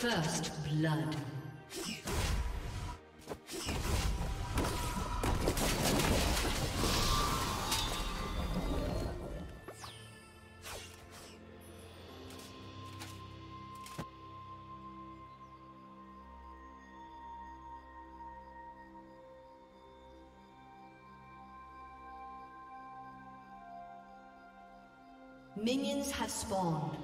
First blood. Minions have spawned.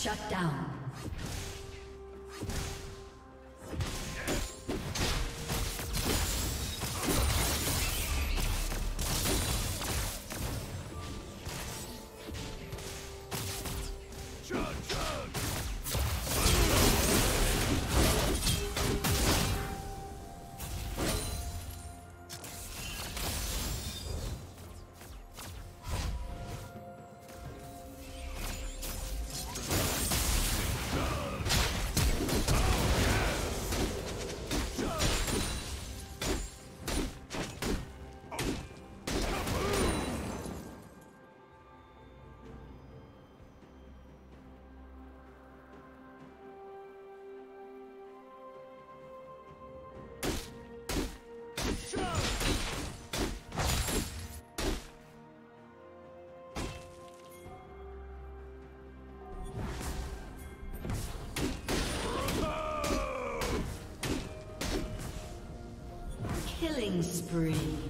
Shut down. Killing spree.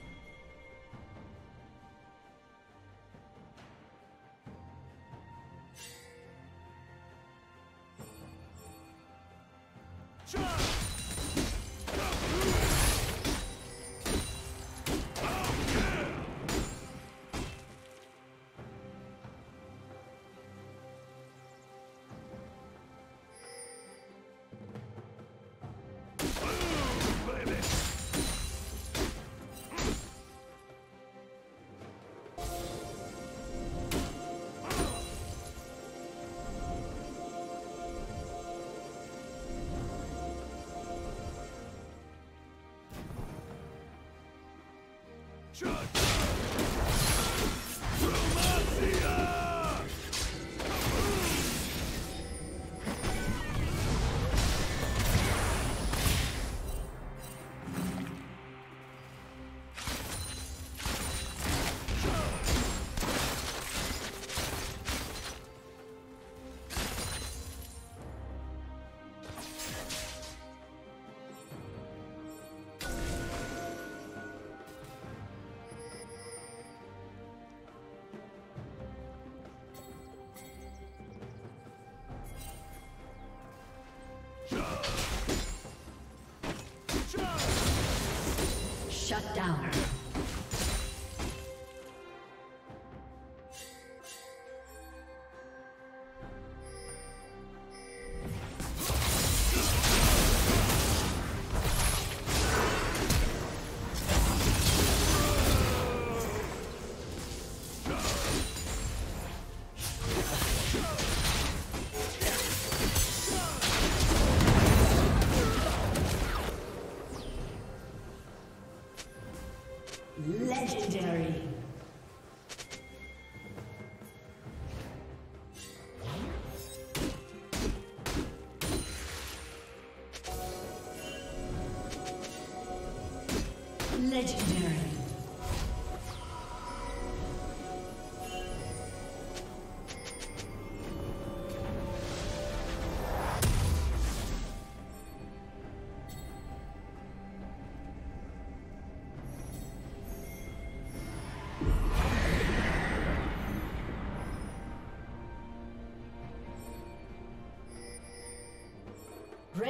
Shut Shut down.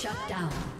Shut down.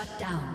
Shut down.